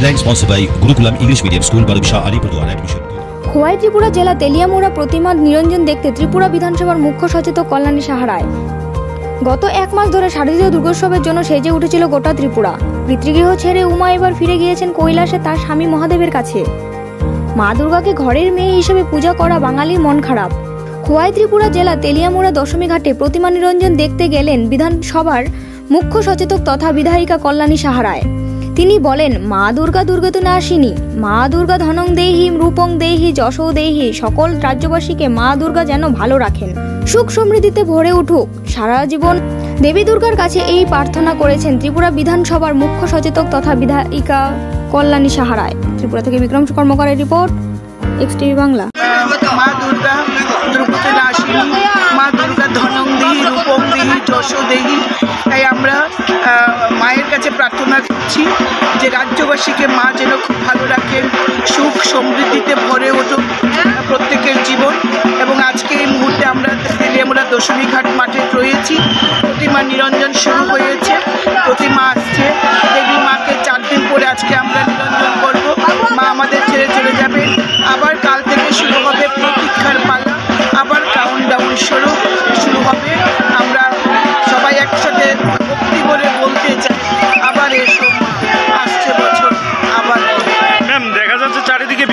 Headline sponsored by Gurukulam English Medium School, Barabisha, Alipurduar. Admission. Khowai Tripura জেলা তেলিয়ামুড়া প্রতিমা নিরঞ্জন দেখতে ত্রিপুরা বিধানসভার মুখ্য সচেতক কল্যাণী সাহারায় গত এক মাস ধরে শারদীয় দুর্গোৎসবের জন্য সেজে উঠেছিল গোটা ত্রিপুরা পিতৃগৃহ ছেড়ে উমা এবার ফিরে গিয়েছেন কৈলাসে তার স্বামী মহাদেবের কাছে মা দুর্গাকে ঘরের মেয়ে হিসেবে পূজা করা বাঙালির মন খারাপ খোয়াই ত্রিপুরা জেলা তেলিয়ামুড়া দশমী ঘাটে প্রতিমা নিরঞ্জন দেখতে গেলেন বিধানসভার মুখ্য সচেতক তথা বিধায়িকা কল্যাণী সাহারায় তিনি বলেন, মা দুর্গা দুর্গত না আসিনি মা দুর্গা ধনং দেহি, রূপং দেহি, যশো দেহি। সকল রাজ্যবাসীকে মা দুর্গা যেন ভালো রাখেন। সুখ সমৃদ্ধিতে ভরে উঠুক। সারা জীবন দেবী দুর্গার কাছে এই প্রার্থনা করেছেন ত্রিপুরা বিধানসভার মুখ্য সচেতক তথা বিধায়িকা কল্যাণী সাহারায়। ত্রিপুরা থেকে বিক্রম কর্মকারের রিপোর্ট এক্স টিভি বাংলা। মা দুর্গা ধনং দেহি, রূপং দেহি, যশো দেহি। তাই আমরা মায়ের কাছে প্রার্থনা করছি যে রাজ্যবাসীকে মা যেন খুব ভালো রাখেন, সুখ সমৃদ্ধিতে ভরে উঠুক প্রত্যেকের জীবন। এবং আজকে এই মুহূর্তে আমরা তেলিয়ামুড়া দশমী ঘাট মাঠে রয়েছি। প্রতিমা নিরঞ্জন শুরু হয়েছে, প্রতিমা আসছে। দেবী মাকে চার দিন পরে আজকে আমরা নিরঞ্জন করব। মা আমাদের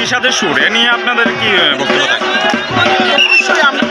সাথে সুরে নিয়ে আপনাদের কি বক্তব্য?